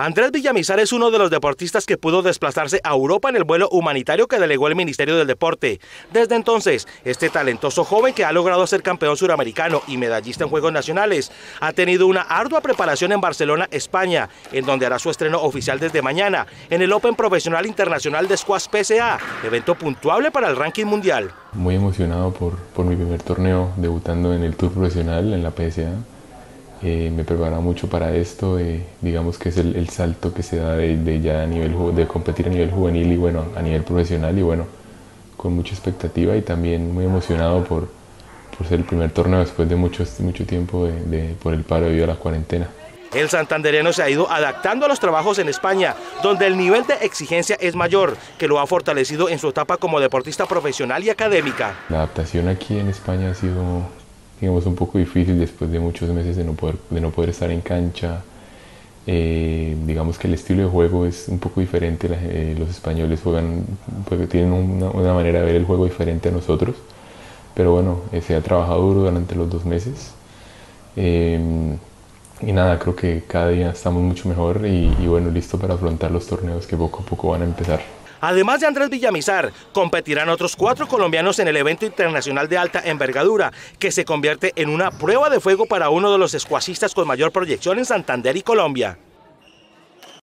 Andrés Villamizar es uno de los deportistas que pudo desplazarse a Europa en el vuelo humanitario que delegó el Ministerio del Deporte. Desde entonces, este talentoso joven que ha logrado ser campeón suramericano y medallista en Juegos Nacionales, ha tenido una ardua preparación en Barcelona, España, en donde hará su estreno oficial desde mañana en el Open Profesional Internacional de Squash PSA, evento puntuable para el ranking mundial. Muy emocionado por, por mi primer torneo, debutando en el Tour Profesional en la PSA eh, me prepara mucho para esto, eh, digamos que es el, salto que se da de, ya a nivel de competir a nivel juvenil y bueno, a nivel profesional y bueno, con mucha expectativa y también muy emocionado por, por ser el primer torneo después de mucho, mucho tiempo de, por el paro debido a la cuarentena. El santandereano se ha ido adaptando a los trabajos en España, donde el nivel de exigencia es mayor, que lo ha fortalecido en su etapa como deportista profesional y académica. La adaptación aquí en España ha sido digamos, un poco difícil después de muchos meses de no poder, de no poder estar en cancha. Eh, digamos que el estilo de juego es un poco diferente, eh, los españoles juegan, pues, tienen una, manera de ver el juego diferente a nosotros, pero bueno, eh, se ha trabajado duro durante los dos meses. y nada, creo que cada día estamos mucho mejor y, y bueno, listo para afrontar los torneos que poco a poco van a empezar. Además de Andrés Villamizar, competirán otros cuatro colombianos en el evento internacional de alta envergadura, que se convierte en una prueba de fuego para uno de los escuacistas con mayor proyección en Santander y Colombia.